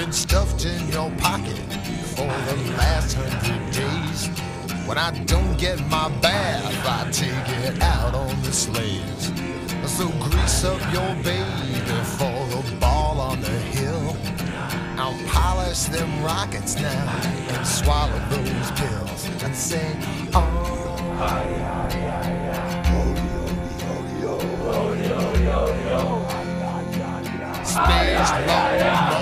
been stuffed in your pocket for the last hundred days. When I don't get my bath, I take it out on the slaves. So grease up your baby for the ball on the hill. I'll polish them rockets now and swallow those pills and say, oh. Space long.